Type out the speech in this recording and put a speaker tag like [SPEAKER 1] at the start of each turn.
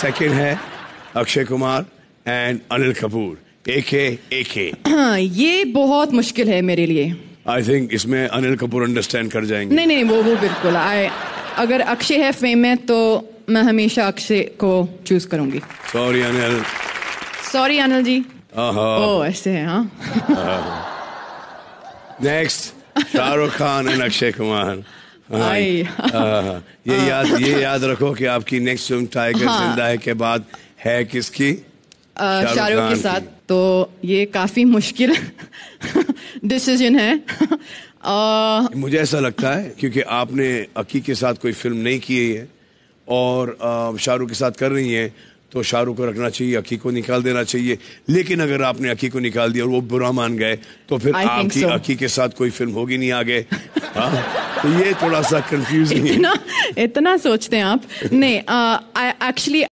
[SPEAKER 1] Second है Akshay Kumar and Anil Kapoor एक एक
[SPEAKER 2] हाँ ये बहुत मुश्किल है मेरे लिए।
[SPEAKER 1] आई थिंक इसमें अनिल कपूर अंडरस्टैंड कर जाएँगे।
[SPEAKER 2] नहीं नहीं वो वो बिल्कुल आई अगर अक्षय है फेम में तो मैं हमेशा अक्षय को चूज़ करूँगी।
[SPEAKER 1] Sorry Anil
[SPEAKER 2] sorry Anil ji. ओ ऐसे है हाँ।
[SPEAKER 1] नेक्स्ट शाहरुख खान एंड अक्षय कुमार हाँ, ये याद ये याद रखो कि आपकी नेक्स्ट फ़िल्म टाइगर
[SPEAKER 2] हाँ।
[SPEAKER 1] ज़िंदा है के बाद है किसकी? शाहरुख
[SPEAKER 2] के। साथ। तो ये काफ़ी मुश्किल डिसीज़न है। अ,
[SPEAKER 1] मुझे ऐसा लगता है क्योंकि आपने अकी के साथ कोई फ़िल्म नहीं की है और शाहरुख के साथ कर रही हैं तो शाहरुख को रखना चाहिए अकी को निकाल देना चाहिए। लेकिन अगर आपने अकी को निकाल दिया और वो बुरा मान गए तो फिर
[SPEAKER 2] I
[SPEAKER 1] आपकी
[SPEAKER 2] so.
[SPEAKER 1] अकी के साथ कोई फ़िल्म होगी नहीं आगे। हाँ? तो ये थोड़ा सा कंफ्यूजिंग है।
[SPEAKER 2] इतना इतना सोचते हैं आप। नहीं एक्चुअली